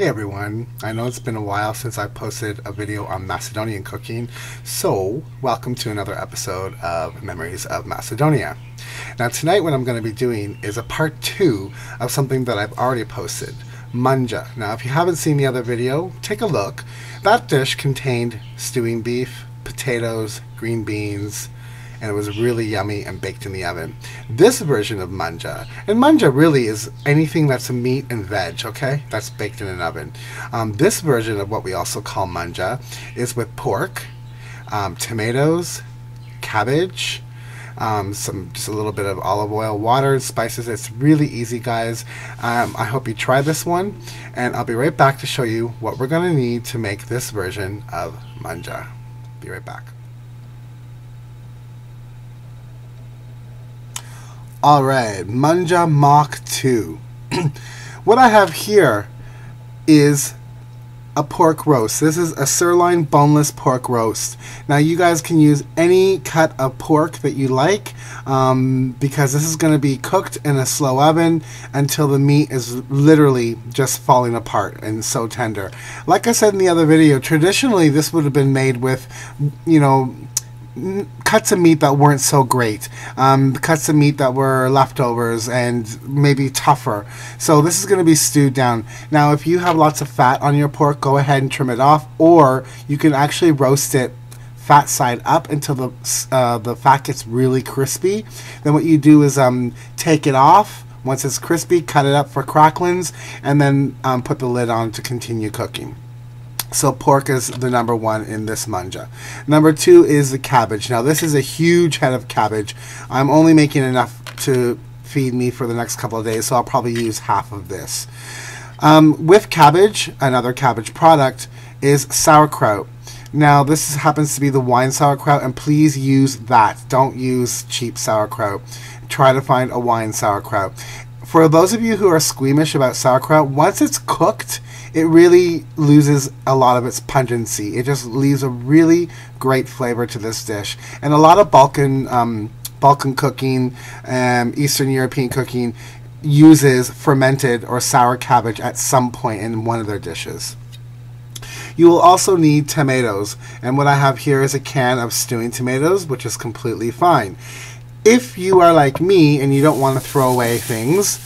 Hey everyone, I know it's been a while since I posted a video on Macedonian cooking, so welcome to another episode of Memories of Macedonia. Now tonight what I'm going to be doing is a part two of something that I've already posted, manja. Now if you haven't seen the other video, take a look. That dish contained stewing beef, potatoes, green beans, and it was really yummy and baked in the oven. This version of manja, and manja really is anything that's a meat and veg, okay? That's baked in an oven. Um, this version of what we also call manja is with pork, um, tomatoes, cabbage, um, some just a little bit of olive oil, water, spices. It's really easy, guys. Um, I hope you try this one, and I'll be right back to show you what we're going to need to make this version of manja. Be right back. Alright, Munja Mach 2. what I have here is a pork roast. This is a sirloin boneless pork roast. Now you guys can use any cut of pork that you like um, because this is going to be cooked in a slow oven until the meat is literally just falling apart and so tender. Like I said in the other video, traditionally this would have been made with, you know, cuts of meat that weren't so great, um, cuts of meat that were leftovers and maybe tougher. So this is going to be stewed down. Now, if you have lots of fat on your pork, go ahead and trim it off, or you can actually roast it fat side up until the uh, the fat gets really crispy. Then what you do is um, take it off. Once it's crispy, cut it up for cracklings, and then um, put the lid on to continue cooking. So pork is the number one in this manja. Number two is the cabbage. Now this is a huge head of cabbage. I'm only making enough to feed me for the next couple of days, so I'll probably use half of this. Um, with cabbage, another cabbage product is sauerkraut. Now this happens to be the wine sauerkraut, and please use that. Don't use cheap sauerkraut. Try to find a wine sauerkraut. For those of you who are squeamish about sauerkraut, once it's cooked, it really loses a lot of its pungency. It just leaves a really great flavor to this dish. And a lot of Balkan um, Balkan cooking, um, Eastern European cooking uses fermented or sour cabbage at some point in one of their dishes. You will also need tomatoes, and what I have here is a can of stewing tomatoes, which is completely fine. If you are like me and you don't want to throw away things,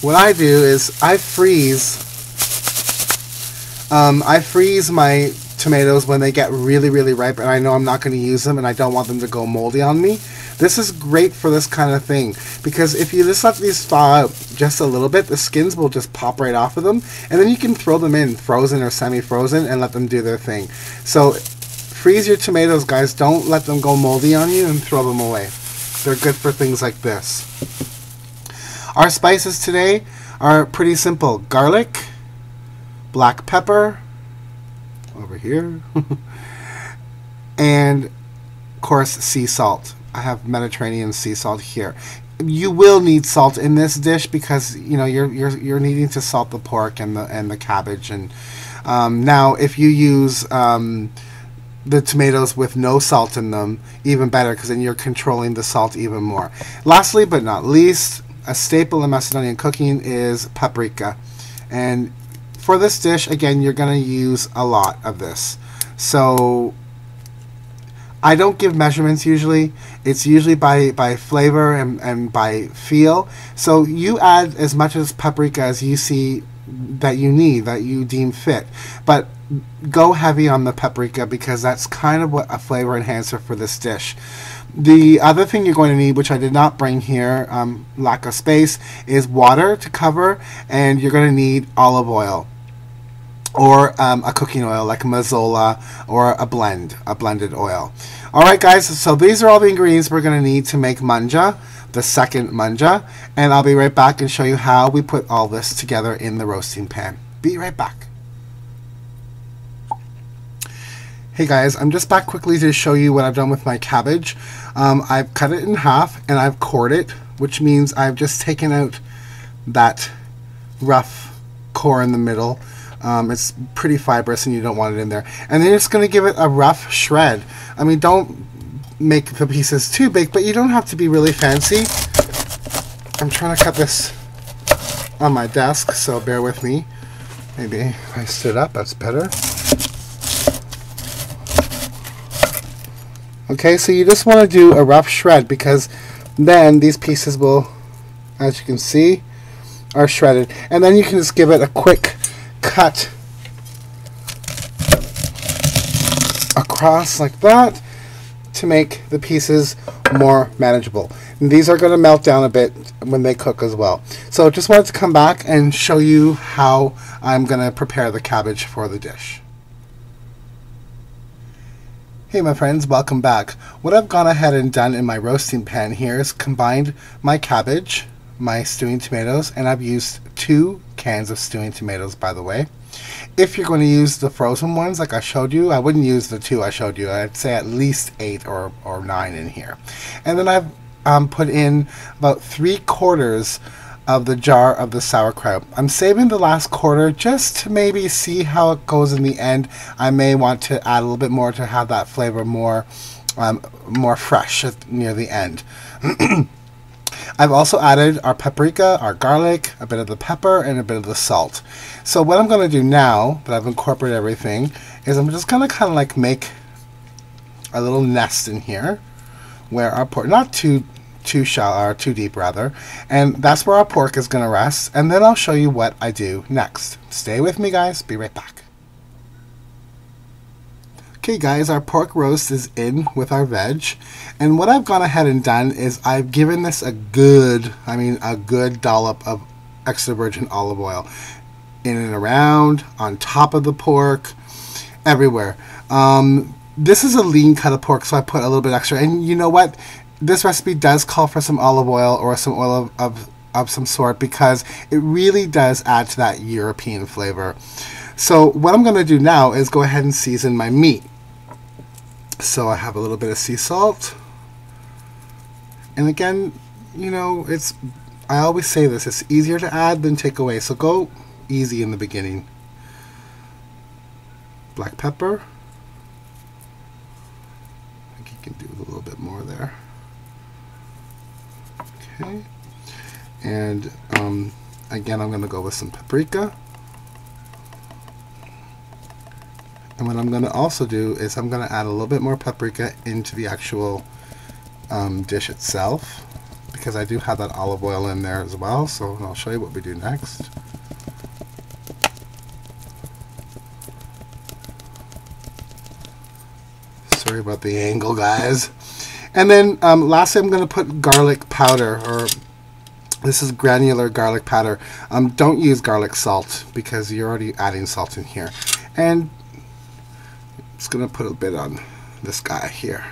what I do is I freeze um, I freeze my tomatoes when they get really, really ripe, and I know I'm not going to use them, and I don't want them to go moldy on me. This is great for this kind of thing because if you just let these thaw out just a little bit, the skins will just pop right off of them, and then you can throw them in frozen or semi-frozen and let them do their thing. So freeze your tomatoes, guys. Don't let them go moldy on you and throw them away. They're good for things like this. Our spices today are pretty simple. Garlic, black pepper over here, and of course sea salt. I have Mediterranean sea salt here. You will need salt in this dish because you know you're you're you're needing to salt the pork and the and the cabbage and um, now if you use um, the tomatoes with no salt in them, even better because then you're controlling the salt even more. Lastly but not least, a staple in Macedonian cooking is paprika, and for this dish, again, you're going to use a lot of this. So I don't give measurements usually. It's usually by, by flavor and, and by feel. So you add as much as paprika as you see that you need, that you deem fit. But go heavy on the paprika because that's kind of what a flavor enhancer for this dish. The other thing you're going to need, which I did not bring here, um, lack of space, is water to cover, and you're going to need olive oil or um, a cooking oil like Mazola or a blend, a blended oil. Alright guys, so these are all the ingredients we're going to need to make manja, the second manja, and I'll be right back and show you how we put all this together in the roasting pan. Be right back. Hey guys, I'm just back quickly to show you what I've done with my cabbage. Um, I've cut it in half and I've cored it, which means I've just taken out that rough core in the middle. Um, it's pretty fibrous and you don't want it in there. And then just going to give it a rough shred. I mean, don't make the pieces too big, but you don't have to be really fancy. I'm trying to cut this on my desk, so bear with me. Maybe if I stood up, that's better. Okay, so you just want to do a rough shred because then these pieces will, as you can see, are shredded. And then you can just give it a quick cut across like that to make the pieces more manageable. And these are going to melt down a bit when they cook as well. So just wanted to come back and show you how I'm going to prepare the cabbage for the dish. Hey my friends, welcome back. What I've gone ahead and done in my roasting pan here is combined my cabbage, my stewing tomatoes, and I've used two cans of stewing tomatoes by the way. If you're going to use the frozen ones like I showed you, I wouldn't use the two I showed you. I'd say at least eight or, or nine in here. And then I've um, put in about three quarters of the jar of the sauerkraut. I'm saving the last quarter just to maybe see how it goes in the end. I may want to add a little bit more to have that flavor more um, more fresh near the end. I've also added our paprika, our garlic, a bit of the pepper, and a bit of the salt. So what I'm going to do now that I've incorporated everything is I'm just going to kind of like make a little nest in here where our pork, not too too shallow or too deep rather. And that's where our pork is going to rest. And then I'll show you what I do next. Stay with me guys. Be right back. Okay guys our pork roast is in with our veg. And what I've gone ahead and done is I've given this a good I mean a good dollop of extra virgin olive oil in and around on top of the pork everywhere. Um, this is a lean cut of pork so I put a little bit extra. And you know what this recipe does call for some olive oil or some oil of, of, of some sort because it really does add to that European flavor. So what I'm going to do now is go ahead and season my meat. So I have a little bit of sea salt. And again, you know, it's I always say this, it's easier to add than take away. So go easy in the beginning. Black pepper. I think you can do a little bit more there. Okay. And um, again, I'm going to go with some paprika. And what I'm going to also do is I'm going to add a little bit more paprika into the actual um, dish itself because I do have that olive oil in there as well. So I'll show you what we do next. Sorry about the angle, guys. And then um, lastly, I'm going to put garlic powder, or this is granular garlic powder. Um, don't use garlic salt because you're already adding salt in here. And I'm just going to put a bit on this guy here.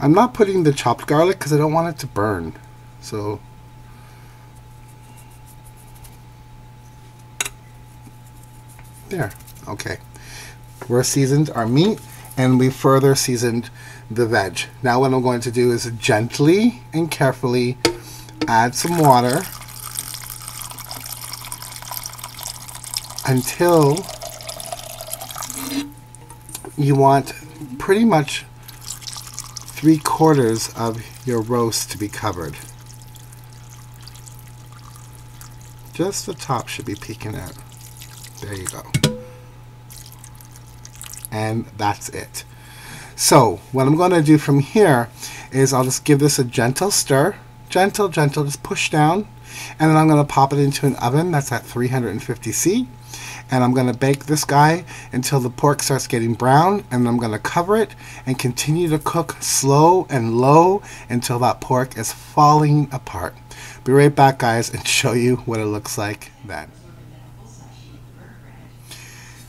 I'm not putting the chopped garlic because I don't want it to burn. So there. Okay. We're seasoned our meat and we further seasoned the veg. Now what I'm going to do is gently and carefully add some water until you want pretty much three quarters of your roast to be covered. Just the top should be peeking out. There you go and that's it. So what I'm going to do from here is I'll just give this a gentle stir, gentle, gentle, just push down, and then I'm going to pop it into an oven that's at 350 C, and I'm going to bake this guy until the pork starts getting brown, and I'm going to cover it and continue to cook slow and low until that pork is falling apart. Be right back guys and show you what it looks like then.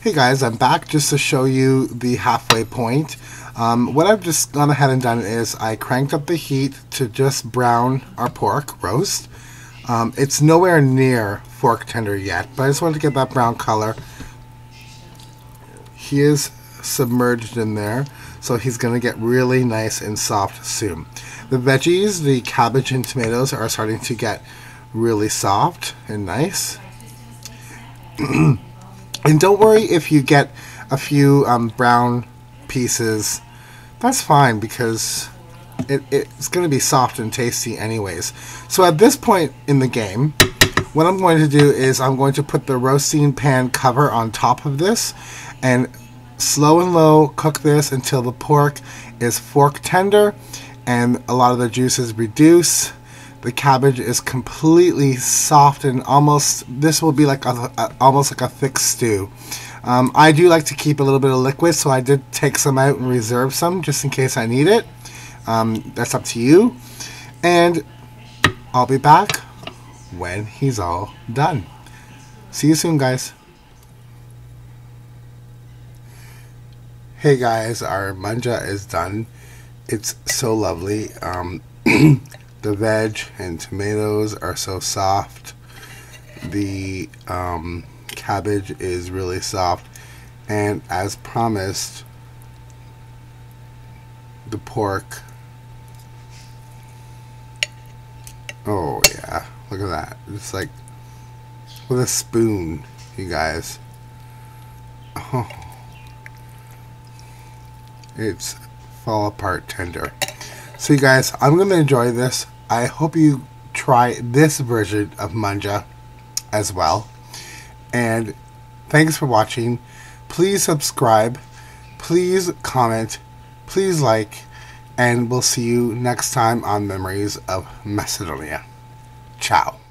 Hey guys, I'm back just to show you the halfway point. Um, what I've just gone ahead and done is I cranked up the heat to just brown our pork roast. Um, it's nowhere near fork tender yet, but I just wanted to get that brown color. He is submerged in there, so he's going to get really nice and soft soon. The veggies, the cabbage and tomatoes are starting to get really soft and nice. And don't worry if you get a few um, brown pieces. That's fine because it, it's going to be soft and tasty anyways. So at this point in the game, what I'm going to do is I'm going to put the roasting pan cover on top of this and slow and low cook this until the pork is fork tender and a lot of the juices reduce. The cabbage is completely soft and almost, this will be like a, a almost like a thick stew. Um, I do like to keep a little bit of liquid, so I did take some out and reserve some just in case I need it. Um, that's up to you. And I'll be back when he's all done. See you soon, guys. Hey guys, our manja is done. It's so lovely. Um, the veg and tomatoes are so soft. The um, cabbage is really soft. And as promised, the pork. Oh, yeah. Look at that. It's like with a spoon, you guys. Oh. It's fall apart tender. So you guys, I'm going to enjoy this. I hope you try this version of manja as well. And thanks for watching. Please subscribe. Please comment. Please like. And we'll see you next time on Memories of Macedonia. Ciao.